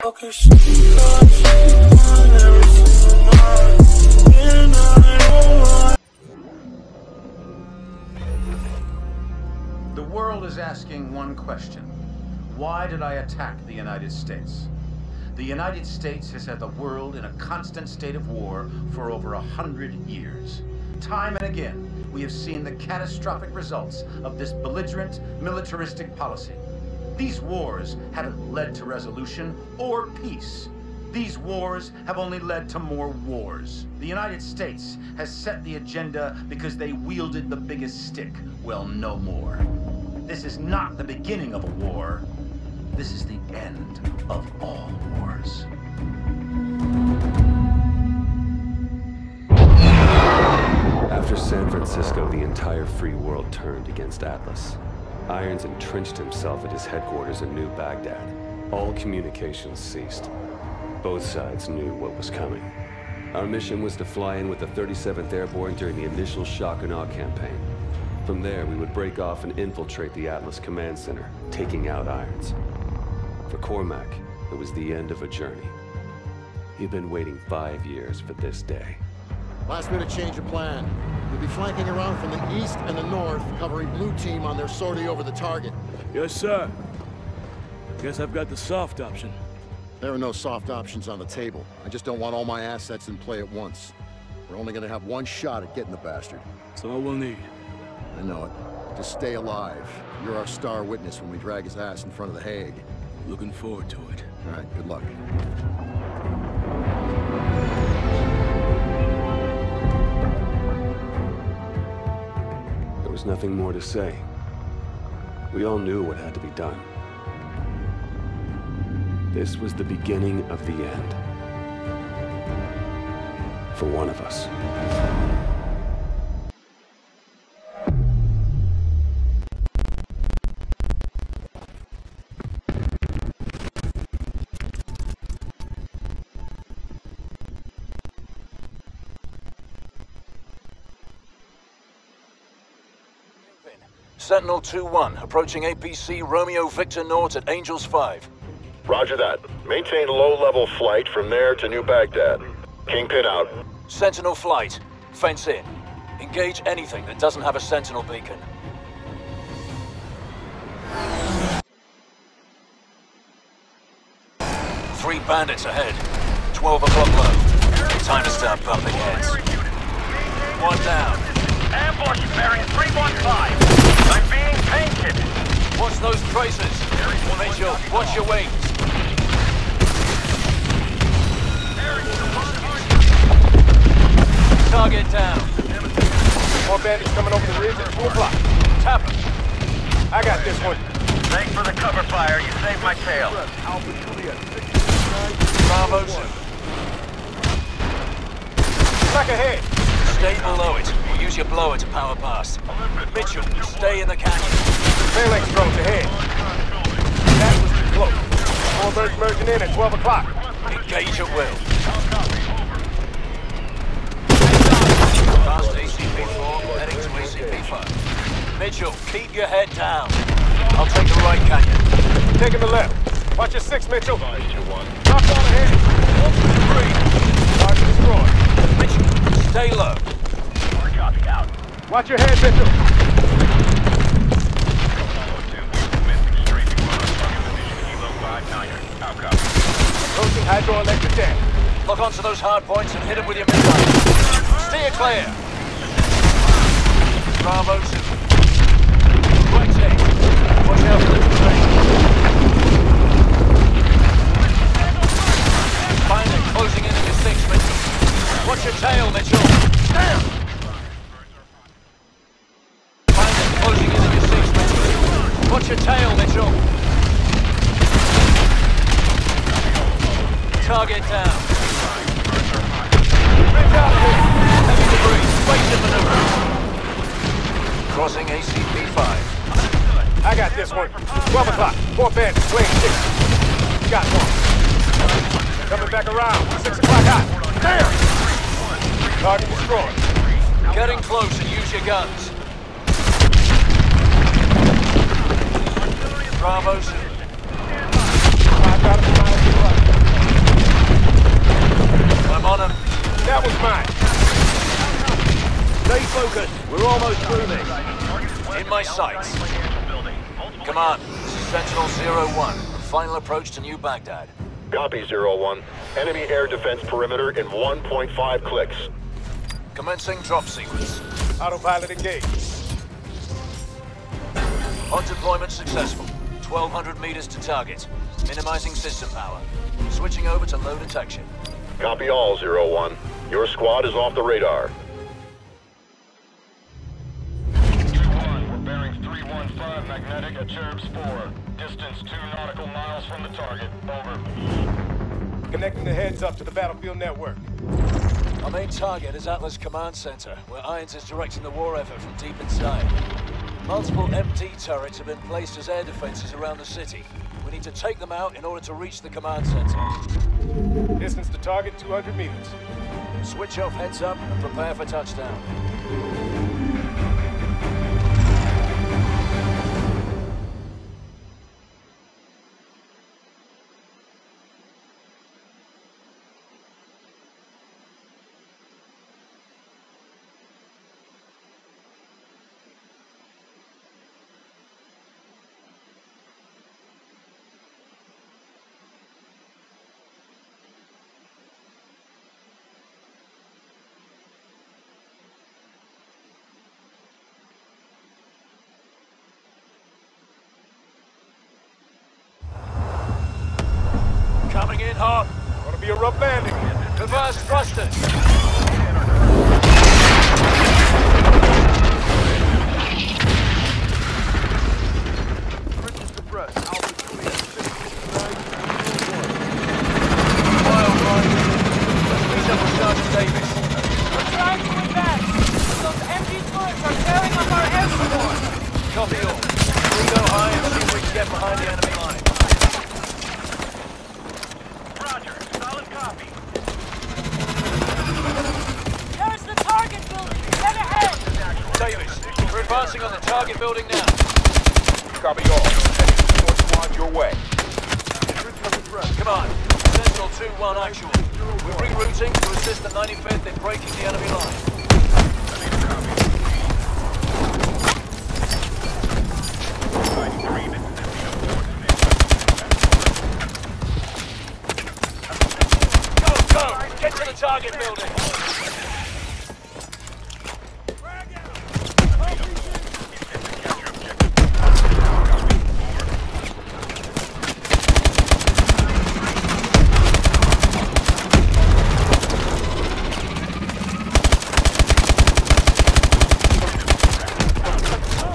The world is asking one question. Why did I attack the United States? The United States has had the world in a constant state of war for over a hundred years. Time and again, we have seen the catastrophic results of this belligerent, militaristic policy. These wars haven't led to resolution or peace. These wars have only led to more wars. The United States has set the agenda because they wielded the biggest stick. Well, no more. This is not the beginning of a war. This is the end of all wars. After San Francisco, the entire free world turned against Atlas. Irons entrenched himself at his headquarters in New Baghdad. All communications ceased. Both sides knew what was coming. Our mission was to fly in with the 37th Airborne during the initial shock and awe campaign. From there, we would break off and infiltrate the Atlas Command Center, taking out Irons. For Cormac, it was the end of a journey. He'd been waiting five years for this day. Last minute change of plan. We'll be flanking around from the east and the north, covering blue team on their sortie over the target. Yes, sir. Guess I've got the soft option. There are no soft options on the table. I just don't want all my assets in play at once. We're only gonna have one shot at getting the bastard. That's all we'll need. I know it. Just stay alive. You're our star witness when we drag his ass in front of the Hague. Looking forward to it. All right, good luck. Was nothing more to say. We all knew what had to be done. This was the beginning of the end. For one of us. Sentinel 2-1, approaching ACP Romeo Victor North at Angels 5. Roger that. Maintain low-level flight from there to New Baghdad. Kingpin out. Sentinel flight, fence in. Engage anything that doesn't have a Sentinel beacon. Three bandits ahead. 12 o'clock low. Time to start bumping heads. One down. Ambush bearing 315. Painted. Watch those tracers. Mitchell, watch your wings. Target down. More bandits coming over the ridge at 2 o'clock. Tap him. I got this one. Thanks for the cover fire. You saved my tail. Bravo 2. Back ahead. Stay below it. We'll use your blower to power past. Mitchell, stay in the canyon. Phalanx drones ahead. That was too close. More birds merging in at 12 o'clock. Engage at will. Past ACP-4, heading to ACP-5. Mitchell, keep your head down. I'll take the right canyon. Taking the left. Watch your six, Mitchell. Drop on ahead. Target destroyed. Mitchell, stay low. Copy out. Watch your head, Mitchell. Dam. Lock onto those hard points and hit them with your missile. Steer clear. Bravo 2. Right take. Watch out for the train. Finally, closing in your six, Mitchell. Watch your tail, Mitchell. Damn! Finally, closing in your six, Mitchell. Watch your tail, Mitchell. Target down. Heavy debris. Spaceship maneuver. Crossing ACP-5. I got this one. 12 o'clock. Four bandits. Plane six. Got one. Coming back around. 6 o'clock hot. Damn! Target destroyed. Getting close and use your guns. Bravo almost through this. In my sights. Command, this is Sentinel Zero One. Final approach to New Baghdad. Copy, Zero One. Enemy air defense perimeter in 1.5 clicks. Commencing drop sequence. Autopilot engaged. On deployment successful. 1,200 meters to target. Minimizing system power. Switching over to low detection. Copy all, Zero One. Your squad is off the radar. Magnetic at Cherub Spore. Distance 2 nautical miles from the target. Over. Connecting the heads up to the battlefield network. Our main target is Atlas Command Center, where Irons is directing the war effort from deep inside. Multiple MD turrets have been placed as air defenses around the city. We need to take them out in order to reach the command center. Distance to target 200 meters. Switch off heads up and prepare for touchdown. In. Gonna be a rough landing. Reverse thrusters. Wild ride. Meet up with Sergeant Davis. We're trying to advance. Those MG turrets are tearing up our air support. Copy all. We go high and see if we can get behind the enemy line. Roger. Solid copy. There's the target building. Head ahead. Davis, we're advancing on the target building now. Copy all. Sending your squad your way. Come on. Sentinel 2-1 actual. We're rerouting to assist the 95th in breaking the enemy line. Go, go! Get to the target building!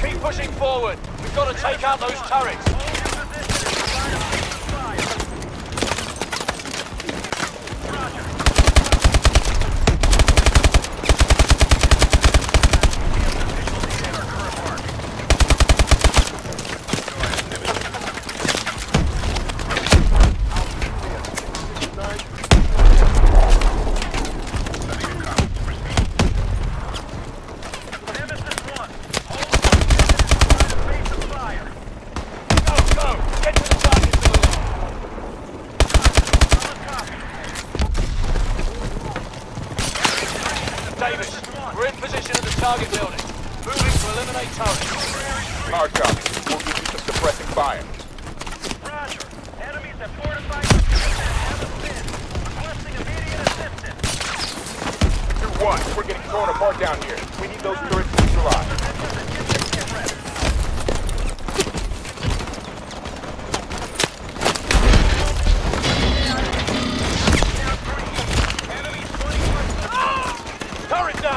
Keep pushing forward. We've got to take out those turrets. Nemesis 1. Hold base of fire. Go, go! Get to the target building! Solid copy. Davis, we're in position at the target building. Moving to eliminate turrets. Hard copy. We'll give you some suppressing fire. Roger. Enemies have fortified the position and have us pinned. Requesting immediate assistance. 2-1. We're getting torn apart down here. We need those turrets to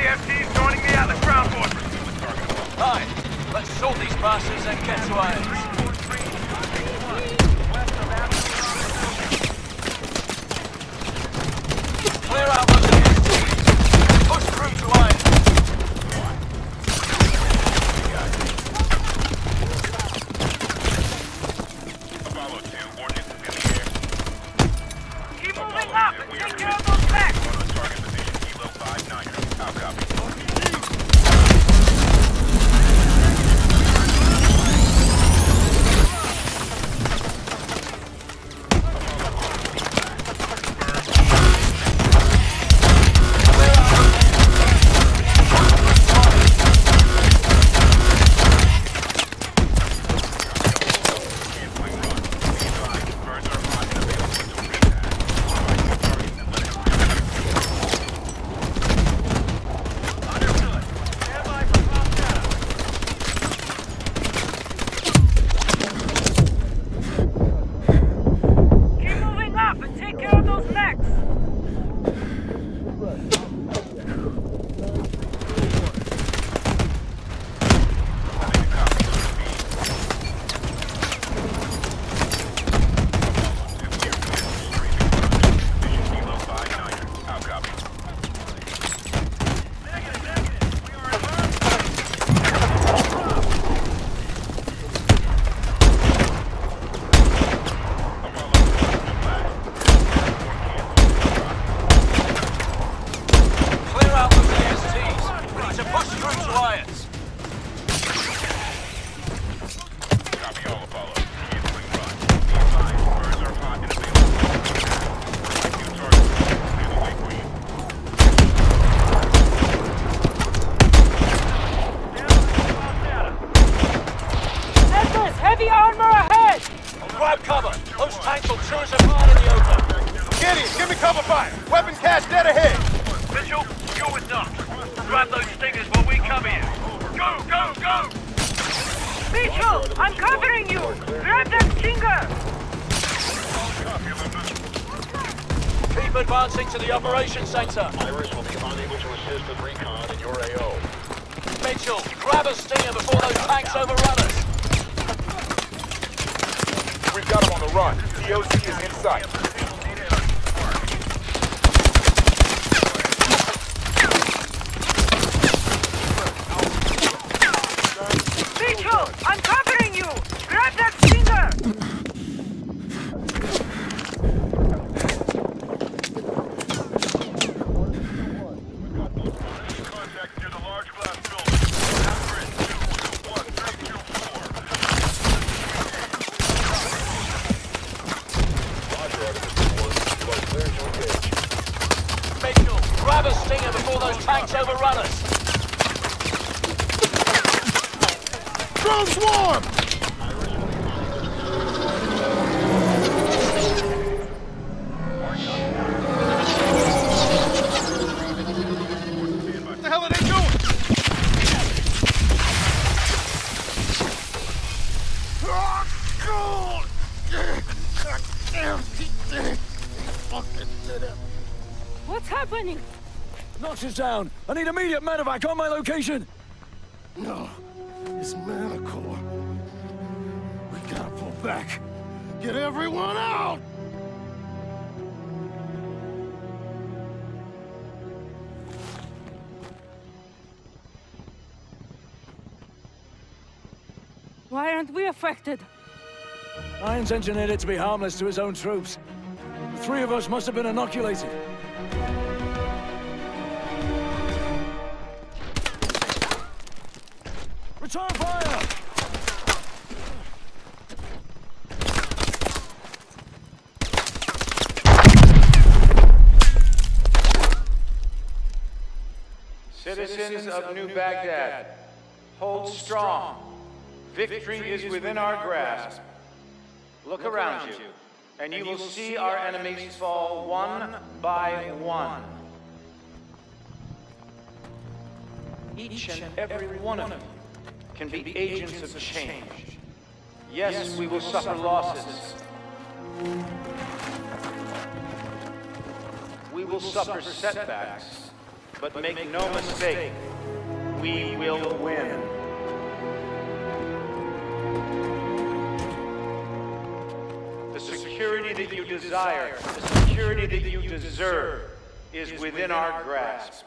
AFTs joining the ground forces. Aye. Let's sort these bastards and get to Irons. Clear out advancing to the operations center. Iris will be unable to assist with recon in your AO. Mitchell, grab a stinger before those tanks overrun us. We've got him on the run. TOC is in sight. Is down. I need immediate medevac on my location. No, it's Manticore. We gotta pull back. Get everyone out! Why aren't we affected? Irons engineered it to be harmless to his own troops. The three of us must have been inoculated. Citizens of New Baghdad, hold strong. Victory is within our grasp. Look around you, and you will see our enemies fall one by one. Each and every one of you can be agents of change. Yes, we will suffer losses. We will suffer setbacks, but make no mistake, we will win. The security that you desire, the security that you deserve, is within our grasp.